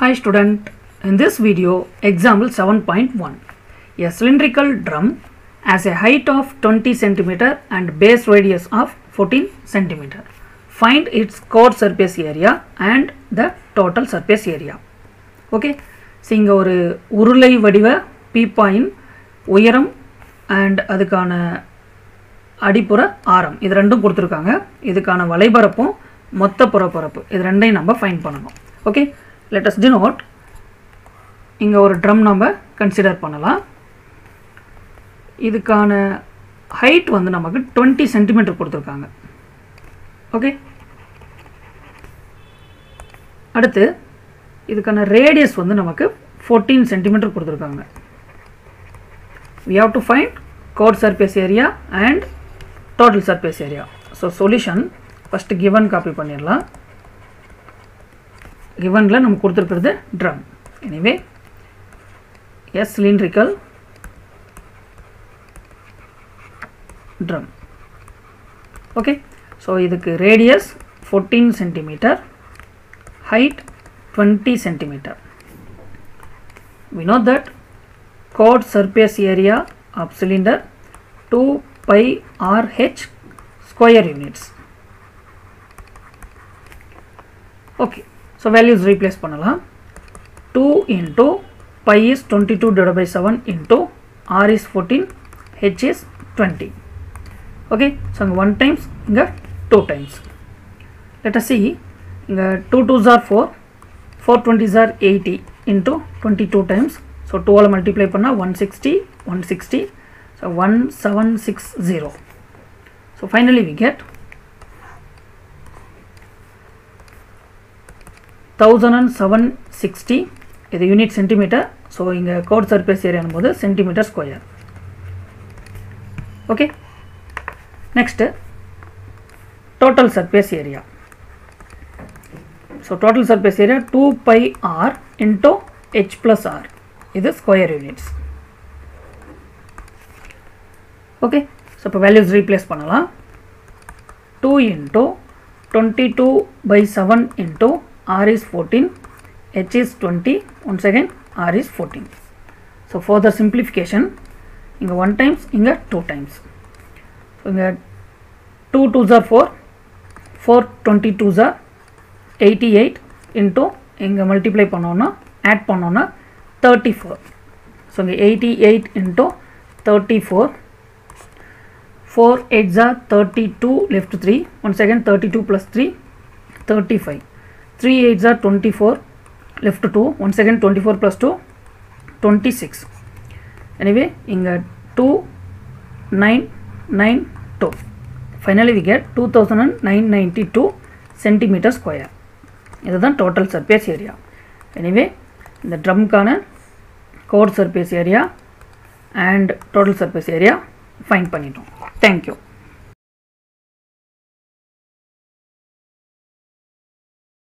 Hi student, in this video, example 7.1. A cylindrical drum has a height of 20 centimeter and base radius of 14 centimeter. Find its curved surface area and the total surface area. Okay, seeing our Urulai Vadiva P point, Oiram and Adhikana Adipura Aram. This is the two. This is the Valaiparapu, Mottapurapurapu. This is the two. Okay. let us denote. இங்கே ஒரு drum நம்ம consider பண்ணலாம். இதுக்கான height வந்து நமக்கு twenty centimetre கொடுத்துருக்காங்க. Okay அடுத்து இதுக்கான ரேடியஸ் வந்து நமக்கு ஃபோர்டீன் சென்டிமீட்டர் கொடுத்துருக்காங்க. We have to find coat surface area and total surface area so solution first given copy பண்ணிடலாம். givenல நம்ம கொடுத்துருக்கிறது drum anyway a cylindrical drum okay so இதுக்கு radius 14 centimeter height 20 centimeter we know that chord surface area of cylinder 2 pi r h square units okay so values replace பண்ணலாம் 2 into pi is 22 divided by 7 into r is 14 h is 20 okay so இங்க 1 times இங்க 2 times let us see இங்க 2 2s are 4 4 20s are 80 into 22 times so 2 all multiply பண்ணால் one sixty one sixty so one seven six zero so thousand and seven sixty இது unit centimetre so இங்கே code surface ஏரியானும் போது centimetre square okay next total surface area so total surface area two pi R into H plus R இது square units okay so இப்போ values replace பண்ணலாம். Two into twenty two by seven into R is fourteen H is twenty one second R is fourteen so further simplification இங்கே one times இங்கே two times so இங்கே two two jar four four twenty two jar eighty eight into இங்கே multiply பண்ணோன்னா add பண்ணோன்னா thirty four so இங்கே eighty eight into thirty four four eight Jha thirty two left three one second thirty two plus three thirty five 3 8s are 24 left 2 once again 24 plus 2 26 anyway இங்க 2 9 9 2 finally we get 2992 centimeter square இதுதான் total surface area anyway இந்த drumக்கான core surface area and total surface area find பண்ணிட்டோம் thank you